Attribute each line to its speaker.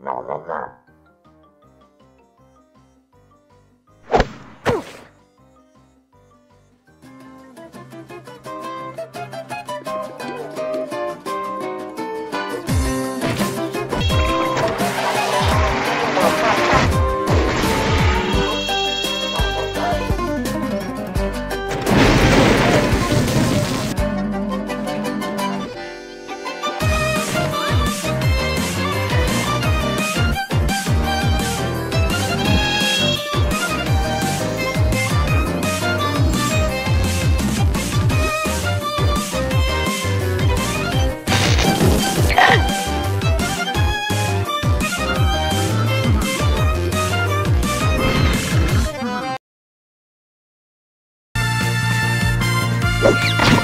Speaker 1: Não, não, não.
Speaker 2: Música